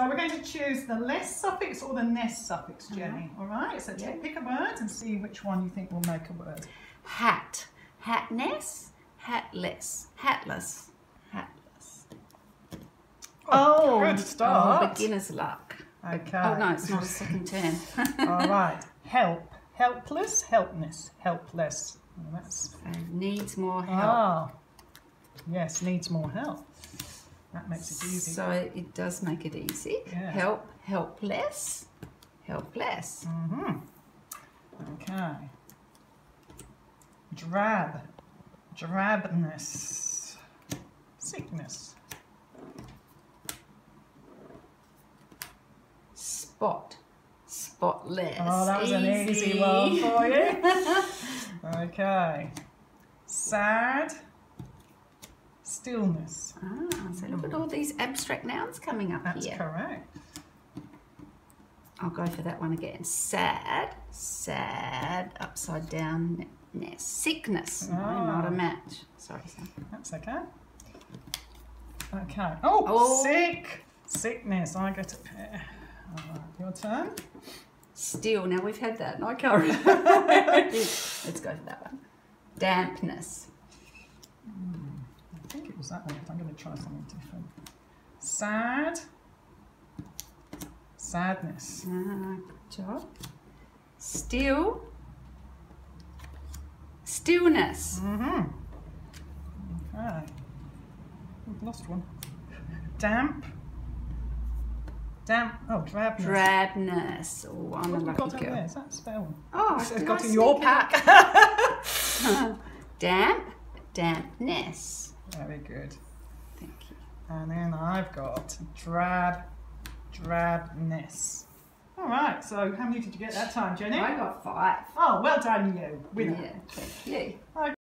So we're going to choose the less suffix or the ness suffix, Jenny. All right. So Yeah. pick a word and see which one you think will make a word. Hat. Hatness. Hatless. Hatless. Hatless. Oh, good Oh, start. beginner's luck. Okay. Oh no, it's not a second term. All right. Help. Helpless. Helpness. Helpless. Well, that's So needs more help. ah. Yes, needs more help. That makes it easy. So it does make it easy. Yeah. Help, helpless, helpless. hmm Okay. Drab. Drabness. Sickness. Spot, spotless. Oh, that was an easy one for you. okay. Sad. Stillness. Ah, so look at all these abstract nouns coming up That's here. correct. I'll go for that one again. Sad, sad, upside down ness. Sickness. No, not a match. Sorry, Sam. That's okay. Okay. Oh, Oh. sick. Sickness. I get a pair. Right, your turn. Still, now we've had that and I can't remember. Let's go for that one. Dampness. I think it was that one. I'm going to try something different. Sad. Sadness. Good job. Still. Stillness. Mm-hmm. Okay. We've lost one. Damp. Damp. Oh, drabness. Drabness. Oh, I'm a What got lucky over there? girl. Is that spell? Oh, It's got in your pack. Damp. Dampness. Very good. Thank you. And then I've got drab, drabness. All right, so how many did you get that time, Jenny? I got five. Oh, well done you. Winner. Yeah, thank you.